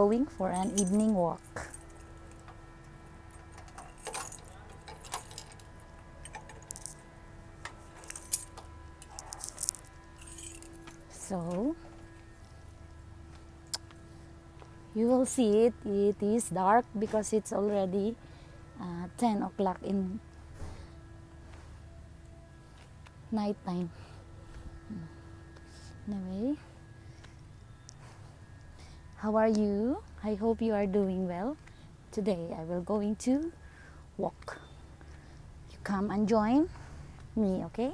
going for an evening walk. So, you will see it. It is dark because it's already uh, 10 o'clock in night time. Anyway, how are you? I hope you are doing well. Today I will going to walk. You come and join me, okay?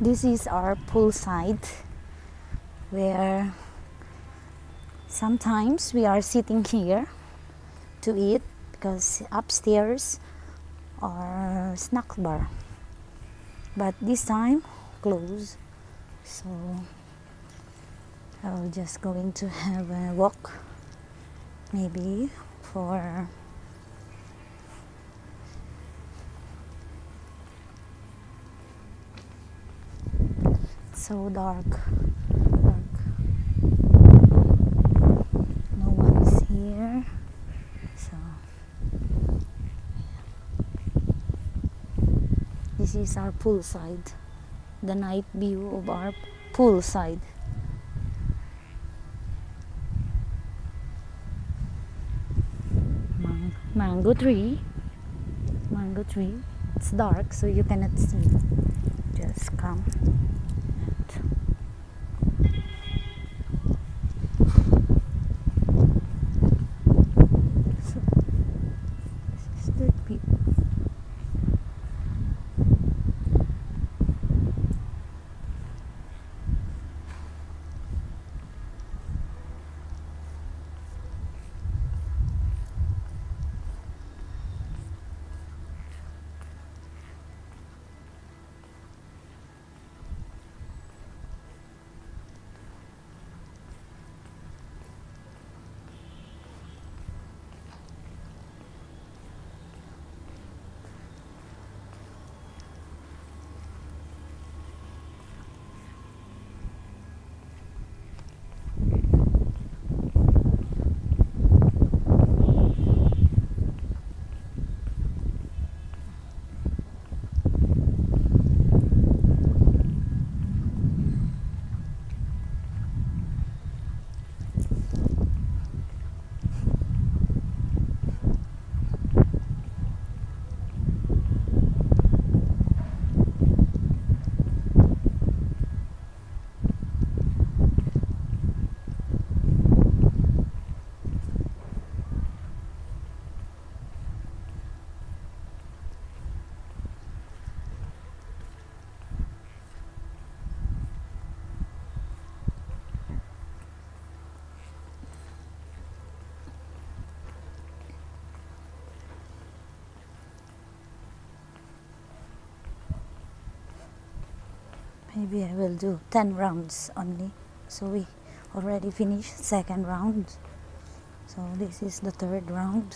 This is our poolside where sometimes we are sitting here to eat because upstairs are snack bar. But this time closed so I'm just going to have a walk maybe for so dark no one is here so this is our poolside. The night view of our poolside. Man- mango tree. Mango tree. It's dark so you cannot see. Just come maybe I will do 10 rounds only. So we already finished second round. So this is the third round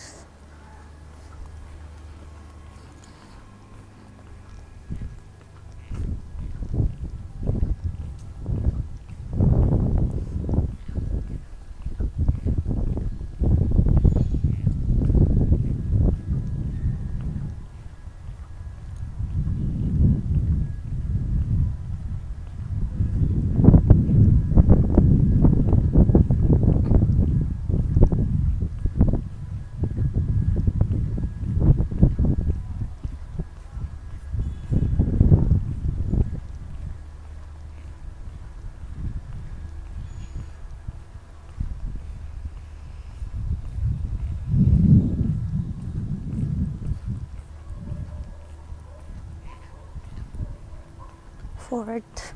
fourth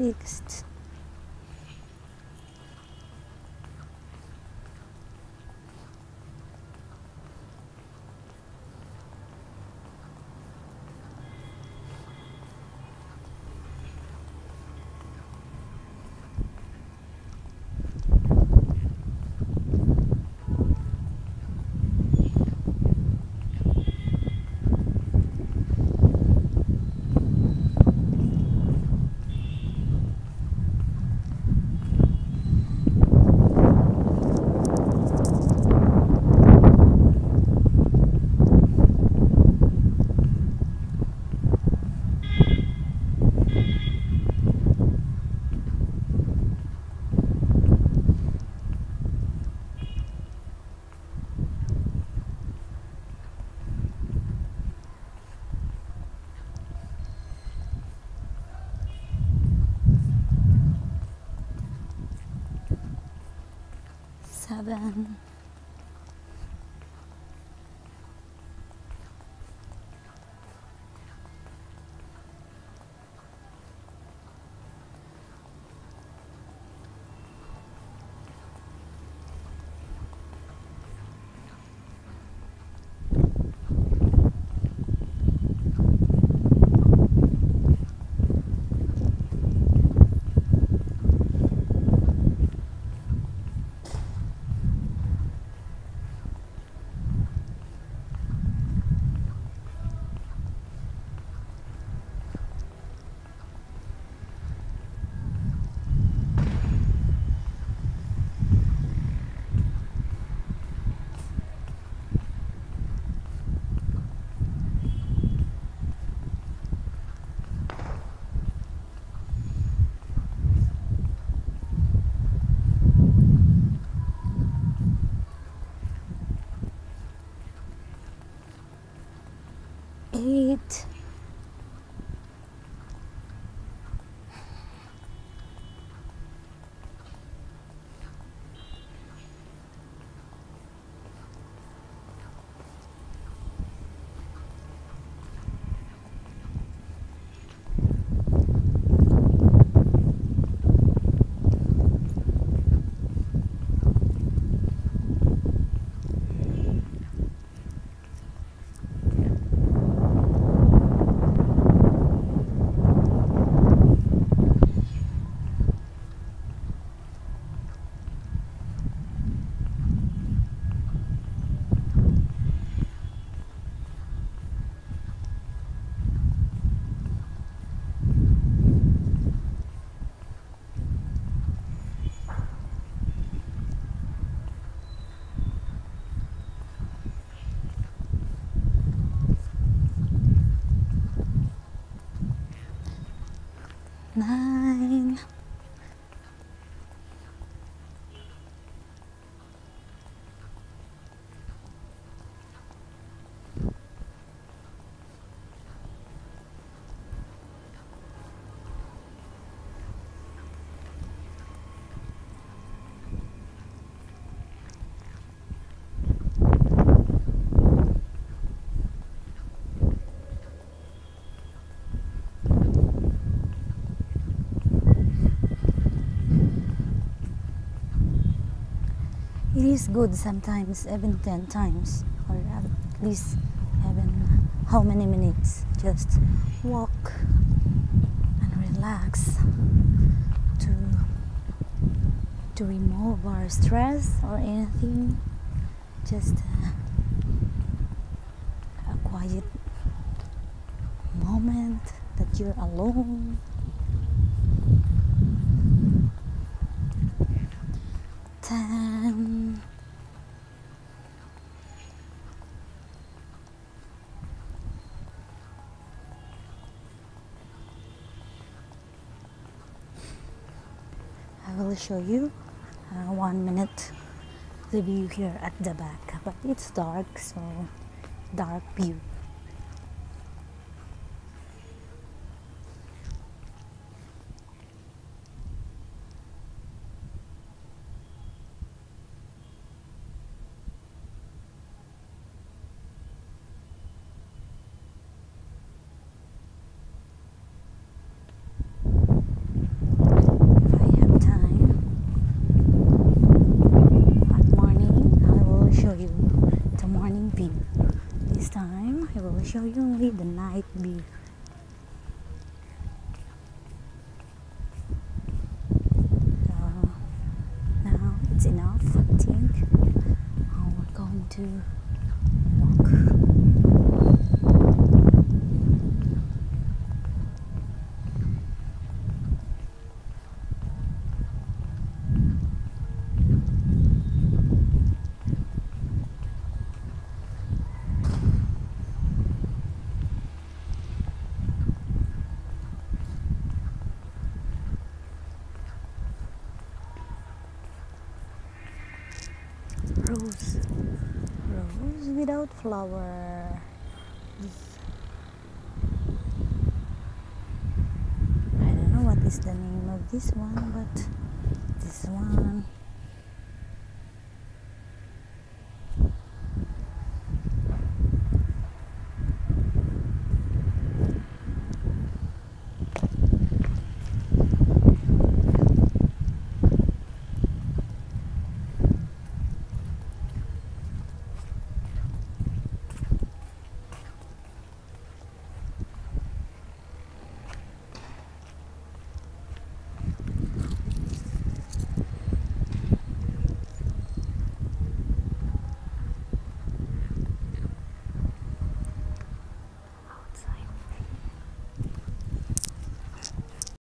ba it is good sometimes even 10 times or at least even how many minutes? Just walk and relax to to remove our stress or anything. Just uh, a quiet moment that you're alone. Ten show you uh, one minute the view here at the back. But it's dark so dark view 嗯。Without flower I don't know what is the name of this one but this one